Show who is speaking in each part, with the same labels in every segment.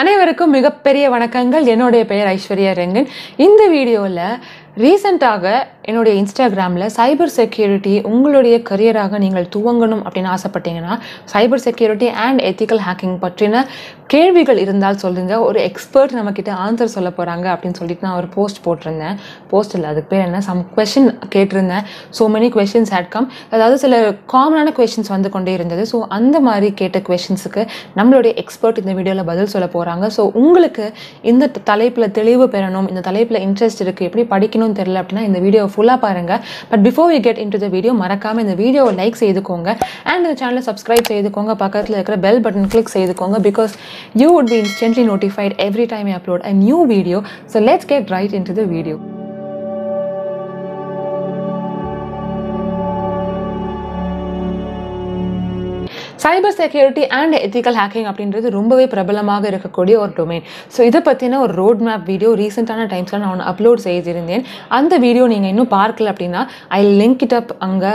Speaker 1: அனைவருக்கும் மிகப்பெரிய வணக்கங்கள். என்னுடைய பெயர் ஐஸ்வர்யா ரெங்கன். இந்த வீடியோவில் ரீசண்டாக என்னுடைய இன்ஸ்டாகிராமில் சைபர் செக்யூரிட்டி உங்களுடைய கரியராக நீங்கள் துவங்கணும் அப்படின்னு ஆசைப்பட்டீங்கன்னா cyber security and ethical hacking பற்றின கேள்விகள் இருந்தால் சொல்லுங்கள் ஒரு எக்ஸ்பர்ட் நம்மக்கிட்ட ஆன்சர் சொல்ல போகிறாங்க அப்படின்னு சொல்லிட்டு நான் ஒரு போஸ்ட் போட்டிருந்தேன். போஸ்ட் இல்லை அதுக்கு பேர் என்ன? சம் கொஷின் கேட்டிருந்தேன். So many questions had come அதாவது சில காமனான கொஷின்ஸ் வந்து கொண்டே இருந்தது. ஸோ அந்த மாதிரி கேட்ட கொஷின்ஸுக்கு நம்மளுடைய எக்ஸ்பர்ட் இந்த வீடியோவில் பதில் சொல்ல போகிறாங்க ஸோ உங்களுக்கு இந்த தலைப்பில் தெளிவு பெறணும் இந்த தலைப்பில் இன்ட்ரெஸ்ட் இருக்குது எப்படி படிக்கணும்னு தெரியல அப்படின்னா இந்த வீடியோ ஃபுல்லாக பாருங்கள் but before we get into the video மறக்காமல் இந்த வீடியோவை லைக் செய்துக்கோங்க. அண்ட் இந்த சேனலை சப்ஸ்கிரைப் செய்துக்கோங்க. பக்கத்தில் இருக்கிற bell button click செய்துக்கோங்க. Because you would be instantly notified every time I upload a new video so let's get right into the video cyber security and ethical hacking அப்படின்றது ரொம்பவே பிரபலமாக இருக்கக்கூடிய ஒரு டொமைன் ஸோ இதை பற்றின ஒரு ரோட் மேப் வீடியோ ரீசெண்டான டைம்ஸில் நான் ஒன்று அப்லோட் செய்திருந்தேன். அந்த வீடியோ நீங்கள் இன்னும் பார்க்கல அப்படின்னா ஐ லிங்க் இட் அப் அங்கே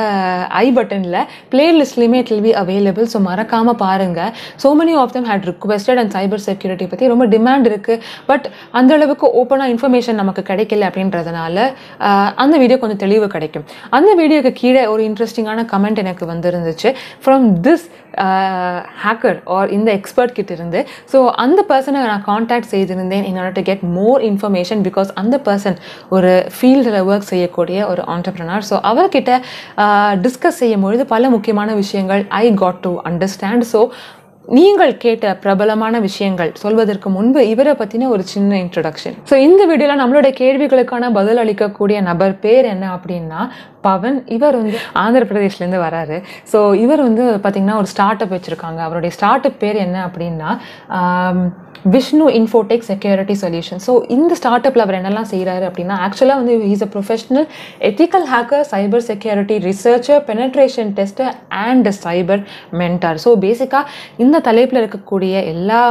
Speaker 1: ஐ பட்டனில் பிளேலிஸ்ட்லேயுமே it will be available so மறக்காமல் பாருங்கள் so many of them had requested and cyber security பற்றி ரொம்ப டிமாண்ட் இருக்குது பட் அந்த அளவுக்கு ஓப்பனாக இன்ஃபர்மேஷன் நமக்கு கிடைக்கல அப்படின்றதுனால அந்த வீடியோ கொஞ்சம் தெளிவு கிடைக்கும். அந்த வீடியோக்கு கீழே ஒரு இன்ட்ரெஸ்டிங்கான கமெண்ட் எனக்கு வந்திருந்துச்சு. ஃப்ரம் திஸ் ஹேக்கர் ஆர் இந்த எக்ஸ்பர்ட் கிட்ட இருந்து ஸோ அந்த பர்சனை நான் contact செய்திருந்தேன். In order get more information because அந்த பர்சன் ஒரு ஃபீல்டில் ஒர்க் செய்யக்கூடிய ஒரு ஆண்டர்பிரனர் ஸோ அவர்கிட்ட uh, டிஸ்கஸ் செய்யும் பொழுது பல முக்கியமான விஷயங்கள் I got to understand so நீங்கள் கேட்ட பிரபலமான விஷயங்கள் சொல்வதற்கு முன்பு இவரை பற்றின ஒரு சின்ன இன்ட்ரடக்ஷன் ஸோ இந்த வீடியோவில் நம்மளுடைய கேள்விகளுக்கான பதில் அளிக்கக்கூடிய நபர் பேர் என்ன அப்படின்னா பவன். இவர் வந்து ஆந்திர பிரதேஷ்லேருந்து வராரு. ஸோ இவர் வந்து பார்த்திங்கன்னா ஒரு ஸ்டார்ட் அப் வச்சுருக்காங்க. அவருடைய ஸ்டார்ட் அப் பேர் என்ன அப்படின்னா Vishnu Infotech security solution so இந்த ஸ்டார்ட் அப்பில் அவர் என்னெல்லாம் செய்கிறாரு அப்படின்னா ஆக்சுவலாக வந்து is a professional ethical hacker cyber security researcher penetration test and cyber mentor so பேசிக்காக இந்த தலைப்பில் இருக்கக்கூடிய எல்லா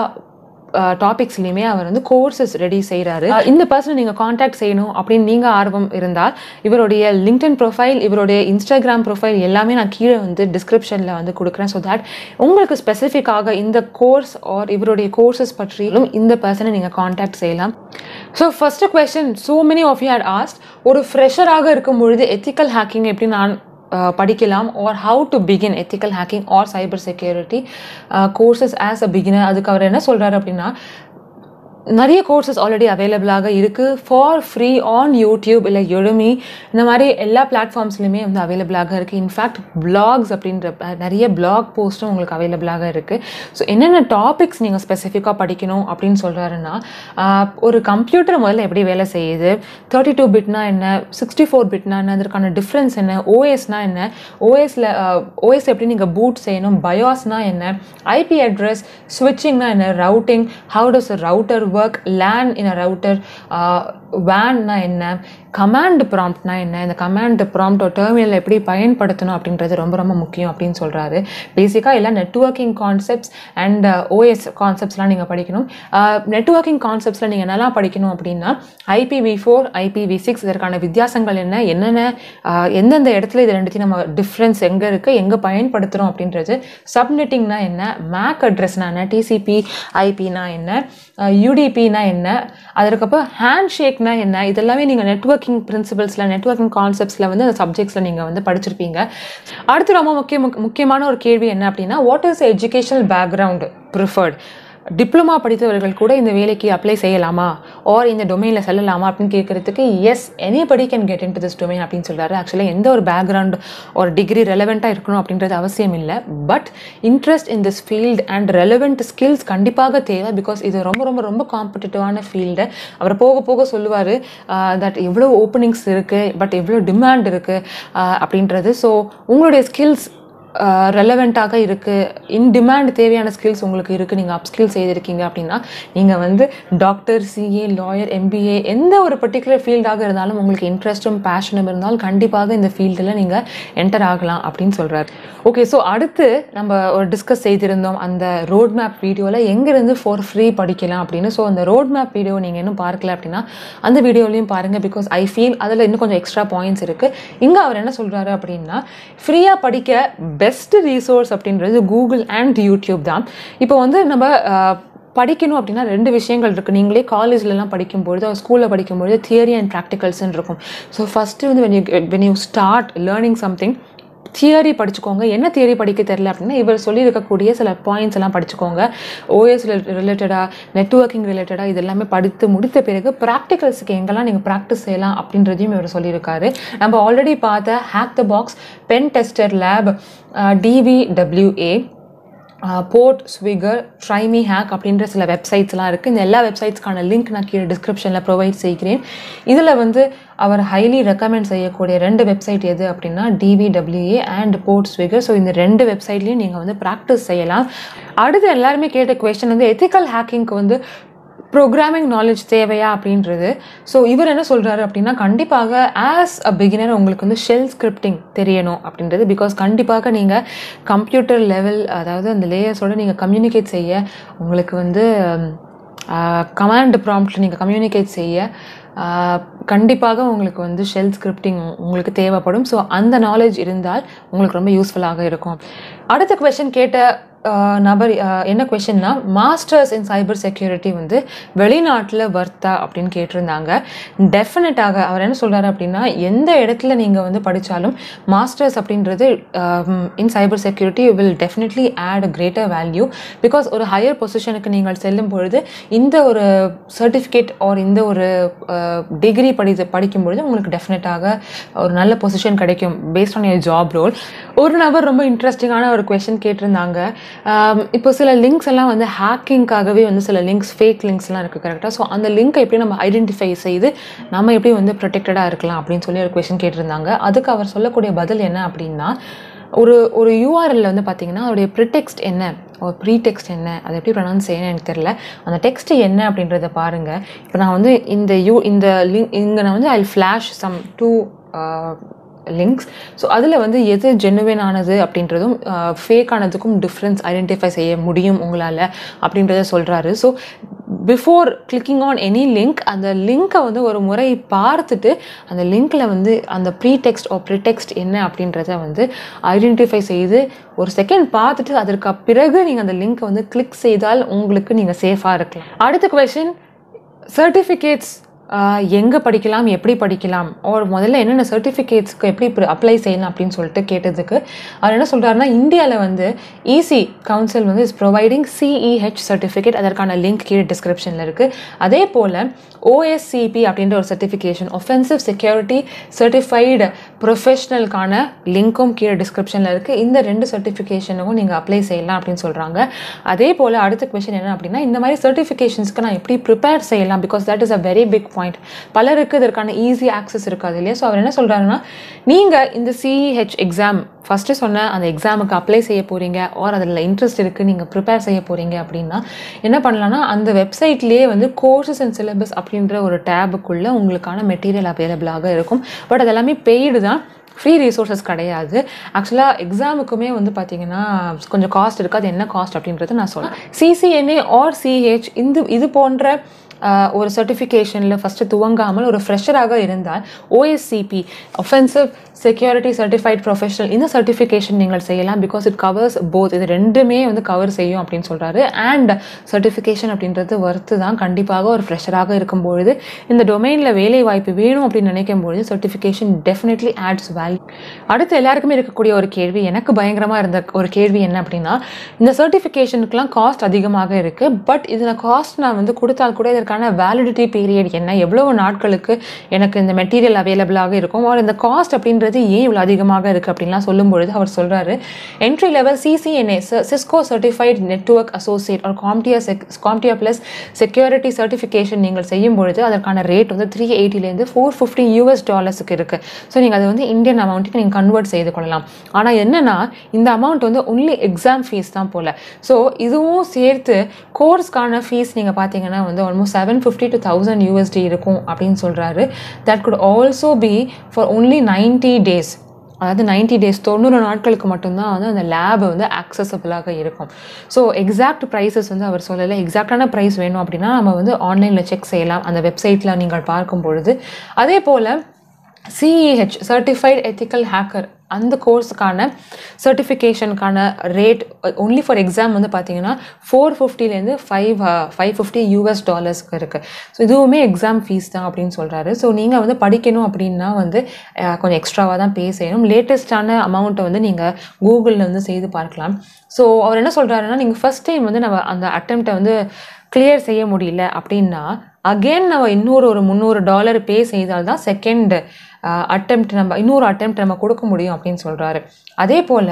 Speaker 1: டாபிக்ஸ்லையுமே அவர் வந்து கோர்சஸ் ரெடி செய்கிறாரு இந்த பர்சனை நீங்கள் காண்டாக்ட் செய்யணும் அப்படின்னு நீங்கள் ஆர்வம் இருந்தால் இவருடைய லிங்க்டன் ப்ரொஃபைல் இவருடைய இன்ஸ்டாகிராம் ப்ரொஃபைல் எல்லாமே நான் கீழே வந்து டிஸ்கிரிப்ஷனில் வந்து கொடுக்குறேன். ஸோ தட் உங்களுக்கு ஸ்பெசிஃபிக்காக இந்த கோர்ஸ் ஆர் இவருடைய கோர்சஸ் பற்றியும் இந்த பர்சனை நீங்கள் காண்டாக்ட் செய்யலாம். So first question so many of you had asked ஒரு ஃப்ரெஷராக இருக்கும் பொழுது எத்திக்கல் ஹேக்கிங் எப்படி நான் படிக்கலாம் or how to begin ethical hacking or cyber security courses as a beginner அதுக்கு அவர் என்ன சொல்கிறாரு அப்படின்னா நிறைய கோர்சஸ் ஆல்ரெடி அவைலபிளாக இருக்குது ஃபார் ஃப்ரீ ஆன் யூடியூப் இல்லை எழுமி இந்த மாதிரி எல்லா பிளாட்ஃபார்ம்ஸ்லையுமே வந்து அவைலபிளாக இருக்குது இன்ஃபேக்ட் பிளாக்ஸ் அப்படின்ற நிறைய பிளாக் போஸ்ட்டும் உங்களுக்கு அவைலபிளாக இருக்குது ஸோ என்னென்ன டாபிக்ஸ் நீங்கள் ஸ்பெசிஃபிக்காக படிக்கணும் அப்படின்னு சொல்கிறாருன்னா ஒரு கம்ப்யூட்டர் முதல்ல எப்படி வேலை செய்யுது? தேர்ட்டி டூ பிட்னா என்ன? சிக்ஸ்டி ஃபோர் பிட்னா என்ன? அதற்கான டிஃப்ரென்ஸ் என்ன? ஓஎஸ்னா என்ன? ஓஎஸில் ஓஎஸ் எப்படி நீங்கள் பூட் செய்யணும்? பயோஸ்னா என்ன? ஐபி அட்ரஸ் ஸ்விட்சிங்னா என்ன? Routing how does router work LAN in a router வேன்னா என்ன? கமாண்ட் ப்ராம்ப்ட்னா என்ன? இந்த கமாண்ட் ப்ராம்ப்ட் டெர்மினல் எப்படி பயன்படுத்தணும் அப்படின்றது ரொம்ப ரொம்ப முக்கியம் அப்படின்னு சொல்கிறாரு பேசிக்காக எல்லாம் நெட்ஒர்க்கிங் கான்செப்ட்ஸ் அண்ட் ஓஎஸ் கான்செப்ட்ஸ்லாம் நீங்கள் படிக்கணும். Uh, நெட்ஒர்க்கிங் கான்செப்ட்ஸில் நீங்கள் என்னெல்லாம் படிக்கணும் அப்படின்னா ஐபிவி ஃபோர் ஐபிவி சிக்ஸ் இதற்கான வித்தியாசங்கள் என்ன? என்னென்ன uh, எந்தெந்த இடத்துல இது ரெண்டுத்தையும் நம்ம டிஃப்ரென்ஸ் எங்கே இருக்குது எங்கே பயன்படுத்துகிறோம் அப்படின்றது. சப்நெட்டிங்னா என்ன? மேக் அட்ரஸ்னா என்ன? டிசிபி ஐபினா என்ன? Uh, யூடிபினா என்ன? அதற்கப்புறம் ஹேண்ட் ஷேக் ஷேக்னா என்ன? இதெல்லாமே நீங்கள் நெட்ஒர்க்கிங் பிரின்சிபல்ஸில் நெட்ஒர்க்கிங் கான்செப்ட்ஸில் வந்து அந்த சப்ஜெக்ட்ஸில் நீங்கள் வந்து படிச்சிருப்பீங்க. அடுத்து ரொம்ப முக்கிய முக்கியமான ஒரு கேள்வி என்ன அப்படின்னா what is educational background preferred diploma படித்தவர்கள் கூட இந்த வேலைக்கு அப்ளை செய்யலாமா? ஆர் இந்த டொமைனில் செல்லலாமா அப்படின்னு கேட்குறதுக்கு yes anybody can get into this domain அப்படின்னு சொல்கிறாரு ஆக்சுவலாக எந்த ஒரு பேக்ரவுண்ட் ஒரு டிகிரி ரெலவெண்ட்டாக இருக்கணும் அப்படின்றது அவசியம் இல்லை. But interest in this field and relevant skills கண்டிப்பாக தேவை பிகாஸ் இது ரொம்ப ரொம்ப ரொம்ப காம்படிட்டிவான ஃபீல்டு அவர் போக போக சொல்லுவார் தட் எவ்வளோ ஓப்பனிங்ஸ் இருக்குது பட் எவ்வளோ டிமாண்ட் இருக்குது அப்படின்றது. ஸோ உங்களுடைய ஸ்கில்ஸ் ரெலவெண்ட்டாக இருக்குது இன் டிமாண்ட் தேவையான ஸ்கில்ஸ் உங்களுக்கு இருக்குது நீங்கள் அப் ஸ்கில் செய்திருக்கீங்க அப்படின்னா நீங்கள் வந்து டாக்டர் சிஏ லாயர் எம்பிஏ எந்த ஒரு பர்டிகுலர் ஃபீல்டாக இருந்தாலும் உங்களுக்கு இன்ட்ரெஸ்ட்டும் பேஷனும் இருந்தாலும் கண்டிப்பாக இந்த ஃபீல்டில் நீங்கள் என்டர் ஆகலாம் அப்படின்னு சொல்கிறார் ஓகே ஸோ அடுத்து நம்ம ஒரு டிஸ்கஸ் செய்திருந்தோம். அந்த ரோட் மேப் வீடியோவில் எங்கேருந்து ஃபார் ஃப்ரீ படிக்கலாம் அப்படின்னு. ஸோ அந்த ரோட் மேப் வீடியோ நீங்கள் இன்னும் பார்க்கல அப்படின்னா அந்த வீடியோலையும் பாருங்கள் பிகாஸ் ஐ ஃபீல் அதில் இன்னும் கொஞ்சம் எக்ஸ்ட்ரா பாயிண்ட்ஸ் இருக்குது இங்கே அவர் என்ன சொல்கிறாரு அப்படின்னா ஃப்ரீயாக படிக்க பெஸ்ட் ரீசோர்ஸ் அப்படின்றது கூகுள் அண்ட் யூடியூப் தான். இப்போ வந்து நம்ம படிக்கணும் அப்படின்னா ரெண்டு விஷயங்கள் இருக்குது நீங்களே காலேஜ்லலாம் படிக்கும்பொழுது ஸ்கூலில் படிக்கும்பொழுது தியரி அண்ட் ப்ராக்டிகல்ஸ்ன்னு இருக்கும். ஸோ ஃபஸ்ட்டு வந்து when you when you start learning something theory படிச்சுக்கோங்க. என்ன தியரி படிக்க தெரில அப்படின்னா இவர் சொல்லியிருக்கக்கூடிய சில பாயிண்ட்ஸ் எல்லாம் படிச்சுக்கோங்க. ஓஎஸ் ரிலேட்டடாக நெட்ஒர்க்கிங் ரிலேட்டடாக இது எல்லாமே படித்து முடித்த பிறகு ப்ராக்டிகல்ஸுக்கு எங்கெல்லாம் நீங்கள் ப்ராக்டிஸ் செய்யலாம் அப்படின்றதையும் இவர் சொல்லியிருக்காரு. நம்ம ஆல்ரெடி பார்த்த hack the box pen tester lab DVWA PortSwigger try me அப்படின்ற சில வெப்சைட்ஸ்லாம் இருக்குது இந்த எல்லா வெப்சைட்ஸ்க்கான லிங்க் நான் கீழே டிஸ்கிரிப்ஷனில் ப்ரொவைட் செய்கிறேன். இதில் வந்து அவர் ஹைலி ரெக்கமெண்ட் செய்யக்கூடிய ரெண்டு வெப்சைட் எது அப்படின்னா DVWA and PortSwigger so இந்த ரெண்டு வெப்சைட்லேயும் நீங்கள் வந்து ப்ராக்டிஸ் செய்யலாம். அடுத்து எல்லாருமே கேட்ட கொஸ்டின் வந்து எத்திக்கல் ஹேக்கிங்க்கு வந்து ப்ரோக்ராமிங் நாலேஜ் தேவையா அப்படின்றது. ஸோ இவர் என்ன சொல்கிறாரு அப்படின்னா கண்டிப்பாக ஆஸ் அ பிகினர் உங்களுக்கு வந்து ஷெல் ஸ்கிரிப்டிங் தெரியணும் அப்படின்றது. பிகாஸ் கண்டிப்பாக நீங்கள் கம்ப்யூட்டர் லெவல் அதாவது அந்த லேயர்ஸோடு நீங்கள் கம்யூனிகேட் செய்ய உங்களுக்கு வந்து கமாண்ட் ப்ராம்ப்டில் நீங்கள் கம்யூனிகேட் செய்ய கண்டிப்பாக உங்களுக்கு வந்து ஷெல் ஸ்கிரிப்டிங் உங்களுக்கு தேவைப்படும். ஸோ அந்த நாலேஜ் இருந்தால் உங்களுக்கு ரொம்ப யூஸ்ஃபுல்லாக இருக்கும். அடுத்த கொஷின் கேட்ட நபர் என்ன கொஷின்னா மாஸ்டர்ஸ் இன் சைபர் செக்யூரிட்டி வந்து வெளிநாட்டில் வர்த்தா அப்படின்னு கேட்டிருந்தாங்க. டெஃபினட்டாக அவர் என்ன சொல்கிறாரு அப்படின்னா எந்த இடத்துல நீங்கள் வந்து படித்தாலும் மாஸ்டர்ஸ் அப்படின்றது in cyber security will definitely add a greater value because ஒரு ஹையர் பொசிஷனுக்கு நீங்கள் செல்லும் பொழுது இந்த ஒரு சர்டிஃபிகேட் ஆர் இந்த ஒரு டிகிரி படி படிக்கும் பொழுது உங்களுக்கு டெஃபினட்டாக ஒரு நல்ல பொசிஷன் கிடைக்கும் based on your job role ஒரு நபர் ரொம்ப இன்ட்ரெஸ்டிங்கான ஒரு கொஷின் கேட்டிருந்தாங்க. Um, இப்போ சில லிங்க்ஸ் எல்லாம் வந்து ஹேக்கிங்காகவே வந்து சில லிங்க்ஸ் ஃபேக் லிங்க்ஸ்லாம் இருக்குது கரெக்டாக ஸோ அந்த லிங்க்கை எப்படி நம்ம ஐடென்டிஃபை செய்து நம்ம எப்படி வந்து ப்ரொடெக்டடாக இருக்கலாம் அப்படின்னு சொல்லி ஒரு கொஷின் கேட்டிருந்தாங்க. அதுக்கு அவர் சொல்லக்கூடிய பதில் என்ன அப்படின்னா ஒரு ஒரு யூஆர்எல்ல வந்து பார்த்தீங்கன்னா அதோடைய ப்ரிடெக்ஸ்ட் என்ன? ஒரு ப்ரீடெக்ஸ்ட் என்ன? அதை எப்படி ப்ரொனவுன்ஸ் செய்யணும் எனக்கு தெரில அந்த டெக்ஸ்ட் என்ன அப்படின்றத பாருங்கள் இப்போ நான் வந்து இந்த யூ இந்த லிங்க் இங்கே நான் வந்து I flash some two links so அதில் வந்து எது ஜெனுவின் ஆனது அப்படின்றதும் ஃபேக் ஆனதுக்கும் டிஃப்ரென்ஸ் ஐடென்டிஃபை செய்ய முடியும் உங்களால் அப்படின்றத சொல்கிறாரு so before clicking on any link அந்த லிங்க்கை வந்து ஒரு முறை பார்த்துட்டு அந்த லிங்க்கில் வந்து அந்த ப்ரீடெக்ஸ்ட் ஓ ப்ரிடெக்ஸ்ட் என்ன அப்படின்றத வந்து ஐடென்டிஃபை செய்து ஒரு செகண்ட் பார்த்துட்டு அதற்கு பிறகு நீங்கள் அந்த லிங்க்கை வந்து கிளிக் செய்தால் உங்களுக்கு நீங்கள் சேஃபாக இருக்கலாம். அடுத்த கொஷின் சர்டிஃபிகேட்ஸ் எங்கே படிக்கலாம் எப்படி படிக்கலாம் அவர் முதல்ல என்னென்ன சர்டிஃபிகேட்ஸ்க்கு எப்படி அப்ளை செய்யலாம் அப்படின்னு சொல்லிட்டு கேட்டதுக்கு அவர் என்ன சொல்கிறாருன்னா இந்தியாவில் வந்து இசி கவுன்சில் வந்து இஸ் ப்ரொவைடிங் சிஇஹெச் சர்டிஃபிகேட் அதற்கான லிங்க் கீழே டிஸ்கிரிப்ஷனில் இருக்குது அதே போல் ஓஎஸ்சிபி அப்படின்ற ஒரு சர்டிஃபிகேஷன் ஒஃபென்சிவ் செக்யூரிட்டி சர்டிஃபைடு ப்ரொஃபஷனலுக்கான லிங்க்கும் கீழே டிஸ்கிரிப்ஷனில் இருக்குது இந்த ரெண்டு சர்டிஃபிகேஷனுக்கும் நீங்கள் அப்ளை செய்யலாம் அப்படின்னு சொல்கிறாங்க அதே போல் அடுத்த கொஷின் என்ன அப்படின்னா இந்த மாதிரி சர்டிஃபிகேஷன்ஸ்க்கு நான் எப்படி ப்ரிப்பேர் செய்யலாம் because that is a very big point பலருக்கு இதற்கான ஈஸி ஆக்சஸ் இருக்காது இல்லையா? ஸோ அவர் என்ன சொல்கிறாருன்னா நீங்கள் இந்த சிஇஹெச் எக்ஸாம் ஃபஸ்ட்டு சொன்ன அந்த எக்ஸாமுக்கு அப்ளை செய்ய போகிறீங்க ஆர் அதில் இன்ட்ரெஸ்ட் இருக்குது நீங்கள் ப்ரிப்பேர் செய்ய போகிறீங்க அப்படின்னா என்ன பண்ணலாம்னா அந்த வெப்சைட்லேயே வந்து கோர்சஸ் அண்ட் சிலபஸ் அப்படின்ற ஒரு டேபுக்குள்ளே உங்களுக்கான மெட்டீரியல் அவைலபிளாக இருக்கும். பட் அதெல்லாமே பெய்டு தான். ஃப்ரீ ரிசோர்ஸஸ் கிடையாது. ஆக்சுவலாக எக்ஸாமுக்குமே வந்து பார்த்தீங்கன்னா கொஞ்சம் காஸ்ட் இருக்குது அது என்ன காஸ்ட் அப்படின்றது நான் சொல்கிறேன் சிசிஎன்ஏ ஆர் சிஹெச் இந்த இது போன்ற ஒரு சர்டிஃபிகேஷனில் ஃபஸ்ட்டு துவங்காமல் ஒரு ஃப்ரெஷராக இருந்தால் OSCP offensive security certified professional இந்த சர்டிஃபிகேஷன் நீங்கள் செய்யலாம். பிகாஸ் இட் கவர்ஸ் போத் இது ரெண்டுமே வந்து கவர் செய்யும் அப்படின்னு சொல்கிறாரு அண்ட் சர்டிஃபிகேஷன் அப்படின்றது ஒர்த்து தான். கண்டிப்பாக ஒரு ஃப்ரெஷராக இருக்கும்பொழுது இந்த டொமைனில் வேலை வாய்ப்பு வேணும் அப்படின்னு நினைக்கும் பொழுது சர்டிஃபிகேஷன் டெஃபினெட்லி ஆட்ஸ் வேல்யூ அடுத்து எல்லாருக்குமே இருக்கக்கூடிய ஒரு கேள்வி எனக்கு பயங்கரமாக இருந்த ஒரு கேள்வி என்ன அப்படின்னா இந்த சர்டிஃபிகேஷனுக்குலாம் காஸ்ட் அதிகமாக இருக்குது பட் இதில் காஸ்ட் நான் வந்து கொடுத்தால் கூட இதற்கான வேலிடிட்டி பீரியட் என்ன? எவ்வளவு நாட்களுக்கு எனக்கு இந்த மெட்டீரியல் அவைலபிளாக இருக்கும்? ஆர் இந்த காஸ்ட் அப்படின்றது ஏன் இவ்வளோ அதிகமாக இருக்குது அப்படின்லாம் சொல்லும் பொழுது அவர் சொல்கிறாரு entry level CCNA Cisco certified network associate ஒரு CompTIA Sec CompTIA plus security certification நீங்கள் செய்யும் பொழுது அதற்கான ரேட் வந்து த்ரீ எயிட்டிலேருந்து ஃபோர் ஃபிஃப்டி யூஎஸ் டாலர்ஸுக்கு இருக்குது ஸோ நீங்கள் அதை வந்து இந்தியன் அமௌண்ட்டுக்கு நீங்கள் கன்வெர்ட் செய்து கொள்ளலாம். ஆனால் என்னென்னா இந்த அமௌண்ட் வந்து ஒன்லி எக்ஸாம் ஃபீஸ் தான் போல். ஸோ இதுவும் சேர்த்து கோர்ஸ்க்கான ஃபீஸ் நீங்கள் பார்த்தீங்கன்னா வந்து almost seven fifty to thousand USD இருக்கும் அப்படின்னு சொல்கிறாரு that could also be for only ninety days அதாவது நைன்டி டேஸ் தொண்ணூறு நாட்களுக்கு மட்டும்தான் வந்து அந்த லேப் வந்து ஆக்சசபிளாக இருக்கும். ஸோ எக்ஸாக்ட் ப்ரைஸஸ் வந்து அவர் சொல்லலை. எக்ஸாக்டான ப்ரைஸ் வேணும் அப்படின்னா நம்ம வந்து ஆன்லைனில் செக் செய்யலாம். அந்த வெப்சைட்டில் நீங்கள் பார்க்கும் பொழுது. அதே போல் சிஇஹெச் சர்டிஃபைட் எத்திக்கல் ஹேக்கர் அந்த கோர்ஸுக்கான சர்டிஃபிகேஷனுக்கான ரேட் ஒன்லி ஃபார் எக்ஸாம் வந்து பார்த்தீங்கன்னா ஃபோர் ஃபிஃப்டிலேருந்து five five uh, fifty US டாலர்ஸ்க்கு இருக்குது ஸோ இதுவுமே எக்ஸாம் ஃபீஸ் தான் அப்படின்னு சொல்கிறாரு ஸோ நீங்கள் வந்து படிக்கணும் அப்படின்னா வந்து uh, கொஞ்சம் எக்ஸ்ட்ராவாக தான் பே செய்யணும். லேட்டஸ்ட்டான அமௌண்ட்டை வந்து நீங்கள் கூகுளில் வந்து செய்து பார்க்கலாம். ஸோ அவர் என்ன சொல்கிறாருன்னா நீங்கள் ஃபஸ்ட் டைம் வந்து நம்ம அந்த அட்டம்ப்டை வந்து கிளியர் செய்ய முடியல அப்படின்னா அகெயின் நம்ம இன்னொரு ஒரு முந்நூறு டாலர் பே செய்தால் தான் செகண்ட் அட்டெம்ப்ட் uh, நம்ம இன்னொரு அட்டெம்ப்ட் நம்ம கொடுக்க முடியும் அப்படின்னு சொல்கிறாரு அதே போல்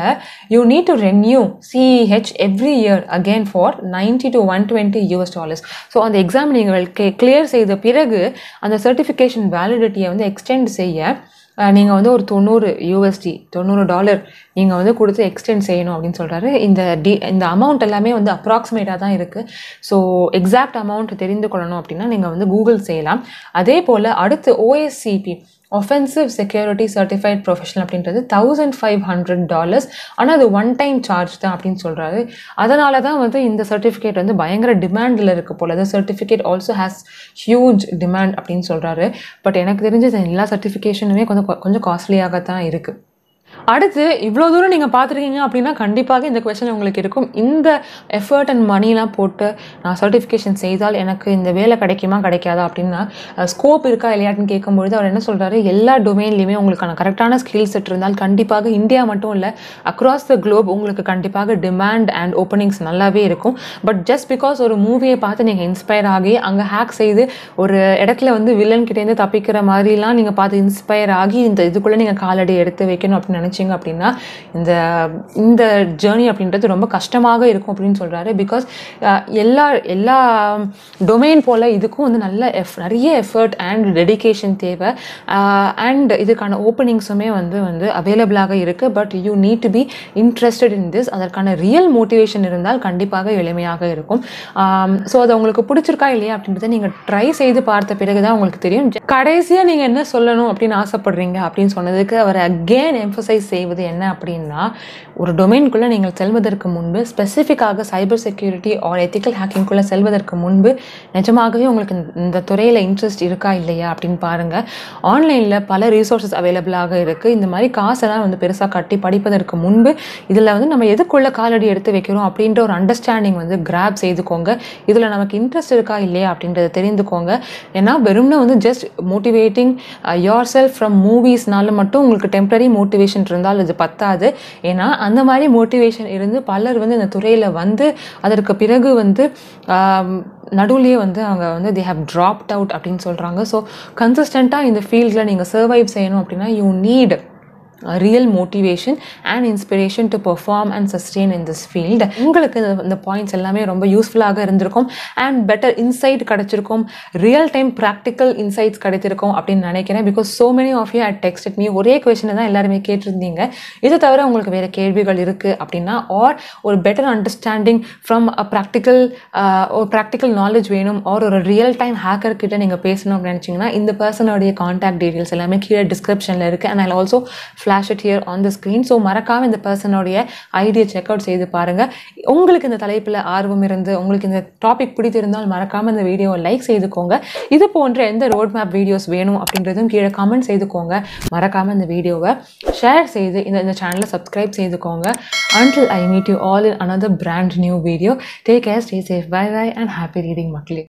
Speaker 1: you need to renew CEH every year again for ninety to one twenty US dollars so அந்த எக்ஸாம் நீங்கள் கிளியர் செய்த பிறகு அந்த சர்டிஃபிகேஷன் வேலிடிட்டியை வந்து எக்ஸ்டெண்ட் செய்ய நீங்கள் வந்து ஒரு தொண்ணூறு யூஎஸ்டி தொண்ணூறு டாலர் நீங்கள் வந்து கொடுத்து எக்ஸ்டெண்ட் செய்யணும் அப்படின்னு சொல்கிறாரு இந்த டி இந்த அமௌண்ட் எல்லாமே வந்து அப்ராக்சிமேட்டாக தான் இருக்குது ஸோ எக்ஸாக்ட் அமௌண்ட் தெரிந்து கொள்ளணும் அப்படின்னா நீங்கள் வந்து கூகுள் செய்யலாம். அதே போல் அடுத்து OSCP offensive security certified professional அப்படின்றது தௌசண்ட் ஃபைவ் ஹண்ட்ரட் டாலர்ஸ் ஆனால் அது ஒன் டைம் சார்ஜ் தான் அப்படின்னு சொல்கிறாரு அதனால தான் வந்து இந்த சர்டிஃபிகேட் வந்து பயங்கர டிமாண்டில் இருக்க போல. அந்த certificate also has huge demand அப்படின்னு சொல்கிறாரு பட் எனக்கு தெரிஞ்ச எல்லா சர்டிஃபிகேஷனுமே கொஞ்சம் கொஞ்சம் காஸ்ட்லியாக தான் இருக்குது அடுத்து இவ்வளோ தூரம் நீங்கள் பார்த்துருக்கீங்க அப்படின்னா கண்டிப்பாக இந்த கொஷின் உங்களுக்கு இருக்கும். இந்த எஃபர்ட் அண்ட் மணிலாம் போட்டு நான் சர்டிஃபிகேஷன் செய்தால் எனக்கு இந்த வேலை கிடைக்குமா கிடைக்காதா அப்படின்னா ஸ்கோப் இருக்கா இல்லையாட்டுன்னு கேட்கும்பொழுது அவர் என்ன சொல்கிறாரு எல்லா டொமைன்லையுமே உங்களுக்கான கரெக்டான ஸ்கில் செட் இருந்தால் கண்டிப்பாக இந்தியா மட்டும் இல்லை அக்ராஸ் த குளோப் உங்களுக்கு கண்டிப்பாக டிமாண்ட் அண்ட் ஓப்பனிங்ஸ் நல்லாவே இருக்கும். பட் ஜஸ்ட் பிகாஸ் ஒரு மூவியை பார்த்து நீங்கள் இன்ஸ்பயர் ஆகி அங்கே ஹேக் செய்து ஒரு இடத்துல வந்து வில்லன் கிட்டேருந்து தப்பிக்கிற மாதிரிலாம் நீங்கள் பார்த்து இன்ஸ்பயர் ஆகி இந்த இதுக்குள்ளே நீங்கள் காலடி எடுத்து வைக்கணும் அப்படின்னு நினச்சிங்க அப்படின்னா இந்த இந்த ஜேர்னி அப்படின்றது ரொம்ப கஷ்டமாக இருக்கும் அப்படின்னு சொல்கிறாரு பிகாஸ் எல்லா எல்லா டொமைன் போல் இதுக்கும் வந்து நல்ல எஃப் நிறைய எஃபர்ட் அண்ட் டெடிகேஷன் தேவை. அண்ட் இதுக்கான ஓப்பனிங்ஸுமே வந்து வந்து அவைலபிளாக இருக்குது but you need to be interested in this அதற்கான ரியல் மோட்டிவேஷன் இருந்தால் கண்டிப்பாக எளிமையாக இருக்கும். ஸோ அது உங்களுக்கு பிடிச்சிருக்கா இல்லையா அப்படின்றத நீங்கள் ட்ரை செய்து பார்த்த பிறகு தான் உங்களுக்கு தெரியும். கடைசியாக நீங்கள் என்ன சொல்லணும் அப்படின்னு ஆசைப்படுறீங்க அப்படின்னு சொன்னதுக்கு அவர் அகெயின் எக்ஸசைஸ் செய்வது என்ன அப்படின்னா ஒரு டொமைனுக்குள்ளே நீங்கள் செல்வதற்கு முன்பு ஸ்பெசிஃபிக்காக சைபர் செக்யூரிட்டி ஆர் எத்திக்கல் ஹேக்கிங்குள்ளே செல்வதற்கு முன்பு நிஜமாகவே உங்களுக்கு இந்த- துறையில் இன்ட்ரெஸ்ட் இருக்கா இல்லையா அப்படின்னு பாருங்கள் ஆன்லைனில் பல ரிசோர்ஸஸ் அவைலபிளாக இருக்குது இந்த மாதிரி காசெல்லாம் வந்து பெருசாக கட்டி படிப்பதற்கு முன்பு இதில் வந்து நம்ம எதுக்குள்ள காலடி எடுத்து வைக்கிறோம் அப்படின்ற ஒரு அண்டர்ஸ்டாண்டிங் வந்து கிராப் செய்துக்கோங்க. இதில் நமக்கு இன்ட்ரெஸ்ட் இருக்கா இல்லையா அப்படின்றத தெரிந்துக்கோங்க. ஏன்னா வெறும்னா வந்து just motivating yourself from மூவிஸ்னால மட்டும் உங்களுக்கு டெம்பரரி மோட்டிவேஷன் இருந்தால் இது பத்தாது. ஏன்னா அந்த மாதிரி மோட்டிவேஷன் இருந்து பலர் வந்து இந்த துறையில் வந்து அதற்கு பிறகு வந்து நடுவுலேயே வந்து அவங்க வந்து தே ஹவ் ட்ராப்ட் அவுட் அப்படின்னு சொல்கிறாங்க ஸோ கன்சிஸ்டண்ட்டாக இந்த ஃபீல்டில் நீங்கள் சர்வைவ் செய்யணும் அப்படின்னா you need real motivation and inspiration to perform and sustain in this field உங்களுக்கு இந்த- இந்த பாயிண்ட்ஸ் எல்லாமே ரொம்ப யூஸ்ஃபுல்லாக இருந்திருக்கும். அண்ட் பெட்டர் இன்சைட் கிடைச்சிருக்கும். ரியல் டைம் ப்ராக்டிக்கல் இன்சைட்ஸ் கிடைச்சிருக்கும் அப்படின்னு நினைக்கிறேன். Because so many of you had texted me ஒரே கொஷனை தான் எல்லாருமே கேட்டிருந்தீங்க. இது தவிர உங்களுக்கு வேறு கேள்விகள் இருக்குது அப்படின்னா ஆர் ஒரு better understanding from a practical ஒரு ப்ராக்டிக்கல் நாலேஜ் வேணும். ஆர் ஒரு ரியல் டைம் ஹேக்கர் கிட்ட நீங்கள் பேசணும் அப்படின்னு நினச்சிங்கன்னா இந்த பர்சனோடைய காண்டாக்ட் டீட்டெயில்ஸ் எல்லாமே கீழே டிஸ்கிரிப்ஷனில் இருக்குது and I also flash it here on the screen so மறக்காம இந்த பர்சனோடைய ஐடியை செக் அவுட் செய்து பாருங்கள் உங்களுக்கு இந்த தலைப்பில் ஆர்வம் இருந்து உங்களுக்கு இந்த டாபிக் பிடித்திருந்தால் மறக்காம இந்த வீடியோவை லைக் செய்துக்கோங்க. இது போன்ற எந்த ரோட் மேப் வீடியோஸ் வேணும் அப்படின்றதும் கீழே கமெண்ட் செய்துக்கோங்க. மறக்காம இந்த வீடியோவை ஷேர் செய்து இந்த இந்த சேனலை subscribe செய்துக்கோங்க. Until I meet you all in another brand new video take care stay safe bye bye and happy reading மக்களே.